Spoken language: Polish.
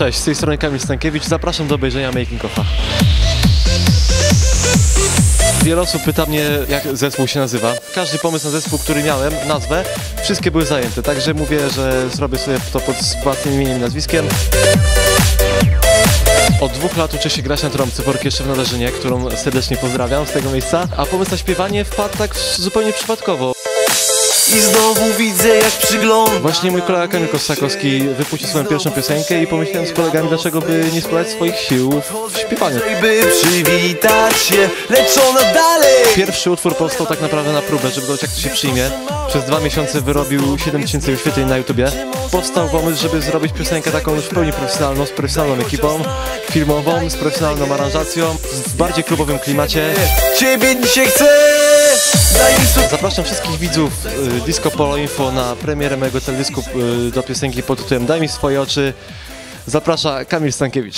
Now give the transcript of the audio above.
Cześć, z tej strony Kamil Stankiewicz. Zapraszam do obejrzenia Making of'a. Wiele osób pyta mnie, jak zespół się nazywa. Każdy pomysł na zespół, który miałem, nazwę, wszystkie były zajęte. Także mówię, że zrobię sobie to pod własnym imieniem i nazwiskiem. Od dwóch lat uczę się grać na trąbce w orkiestrze w Nadarzynie, którą serdecznie pozdrawiam z tego miejsca. A pomysł na śpiewanie wpadł tak zupełnie przypadkowo. I znowu widzę jak przygląd Właśnie mój kolega Kamil Kostakowski wypuścił swoją pierwszą piosenkę i pomyślałem z kolegami, dlaczego by nie spróbować swoich sił w śpiewaniu. by przywitać się, lecz ona dalej Pierwszy utwór powstał tak naprawdę na próbę, żeby zobaczyć jak to się przyjmie. Przez dwa miesiące wyrobił 7000 wyświetleń na YouTubie. Powstał pomysł, żeby zrobić piosenkę taką już w pełni profesjonalną, z profesjonalną ekipą filmową, z profesjonalną aranżacją, w bardziej klubowym klimacie. Ciebie dzisiaj chcę Zapraszam wszystkich widzów y, Disco Polo Info na premierę mojego teledysku y, do piosenki pod tytułem Daj mi swoje oczy. Zaprasza Kamil Stankiewicz.